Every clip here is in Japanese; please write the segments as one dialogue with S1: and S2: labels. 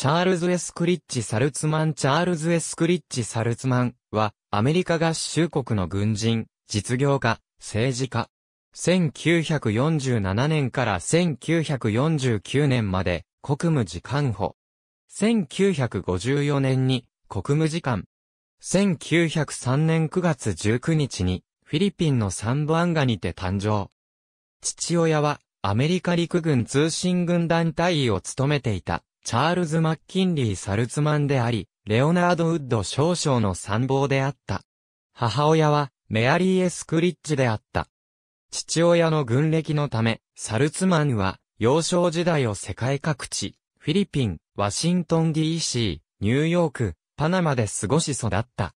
S1: チャールズ・エスクリッチ・サルツマン・チャールズ・エスクリッチ・サルツマンは、アメリカ合衆国の軍人、実業家、政治家。1947年から1949年まで、国務次官補。1954年に、国務次官。1903年9月19日に、フィリピンのサンボアンガにて誕生。父親は、アメリカ陸軍通信軍団隊員を務めていた、チャールズ・マッキンリー・サルツマンであり、レオナード・ウッド少将の参謀であった。母親は、メアリー・エスクリッチであった。父親の軍歴のため、サルツマンは、幼少時代を世界各地、フィリピン、ワシントン DC、ニューヨーク、パナマで過ごし育った。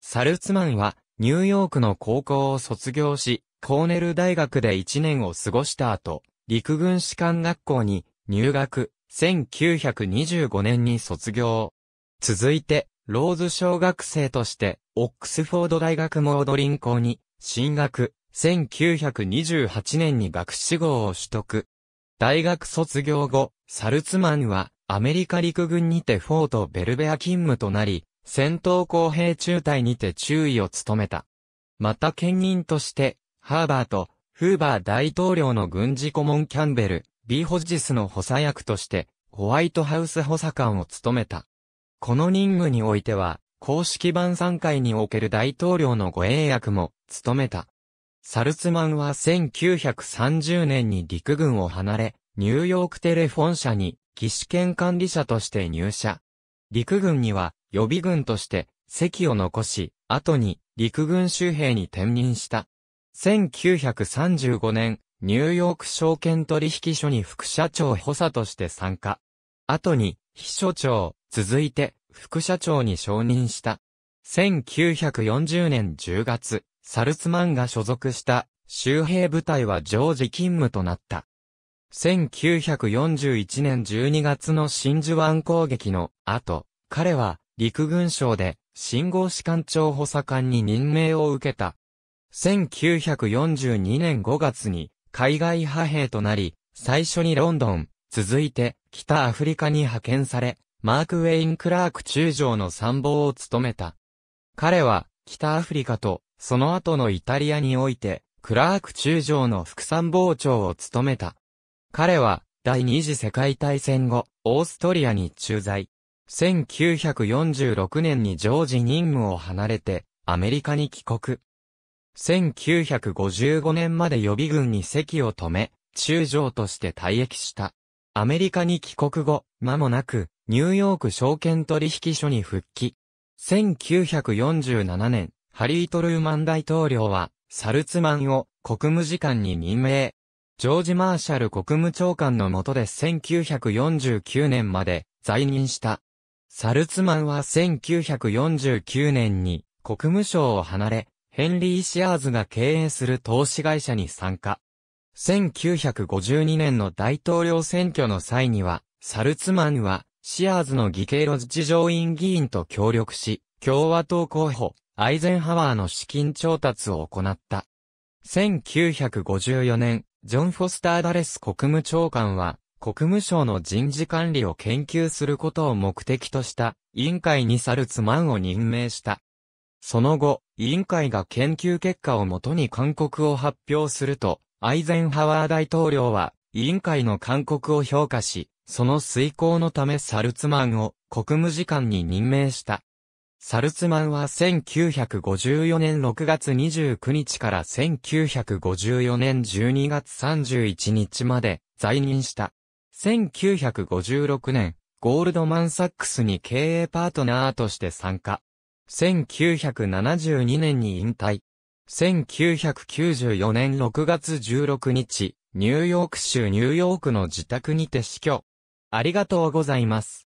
S1: サルツマンは、ニューヨークの高校を卒業し、コーネル大学で1年を過ごした後、陸軍士官学校に入学、1925年に卒業。続いて、ローズ小学生として、オックスフォード大学モードリン校に進学、1928年に学士号を取得。大学卒業後、サルツマンはアメリカ陸軍にてフォートベルベア勤務となり、戦闘工兵中隊にて注意を務めた。また兼任として、ハーバーと、フーバー大統領の軍事顧問キャンベル、ビーホッジスの補佐役として、ホワイトハウス補佐官を務めた。この任務においては、公式晩餐会における大統領の護衛役も務めた。サルツマンは1930年に陸軍を離れ、ニューヨークテレフォン社に、騎士権管理者として入社。陸軍には予備軍として席を残し、後に陸軍州兵に転任した。1935年、ニューヨーク証券取引所に副社長補佐として参加。後に、秘書長、続いて、副社長に承認した。1940年10月、サルツマンが所属した周兵部隊は常時勤務となった。1941年12月の真珠湾攻撃の後、彼は陸軍省で、信号士官庁補佐官に任命を受けた。1942年5月に、海外派兵となり、最初にロンドン、続いて、北アフリカに派遣され、マーク・ウェイン・クラーク中将の参謀を務めた。彼は、北アフリカと、その後のイタリアにおいて、クラーク中将の副参謀長を務めた。彼は、第二次世界大戦後、オーストリアに駐在。1946年に常時任務を離れて、アメリカに帰国。1955年まで予備軍に席を止め、中将として退役した。アメリカに帰国後、間もなく、ニューヨーク証券取引所に復帰。1947年、ハリー・トルーマン大統領は、サルツマンを国務次官に任命。ジョージ・マーシャル国務長官の下で1949年まで在任した。サルツマンは1949年に国務省を離れ、ヘンリー・シアーズが経営する投資会社に参加。1952年の大統領選挙の際には、サルツマンは、シアーズの議系路地上院議員と協力し、共和党候補、アイゼンハワーの資金調達を行った。1954年、ジョン・フォスター・ダレス国務長官は、国務省の人事管理を研究することを目的とした委員会にサルツマンを任命した。その後、委員会が研究結果をもとに勧告を発表すると、アイゼンハワー大統領は委員会の勧告を評価し、その遂行のためサルツマンを国務次官に任命した。サルツマンは1954年6月29日から1954年12月31日まで在任した。1956年、ゴールドマンサックスに経営パートナーとして参加。1972年に引退。1994年6月16日、ニューヨーク州ニューヨークの自宅にて死去。ありがとうございます。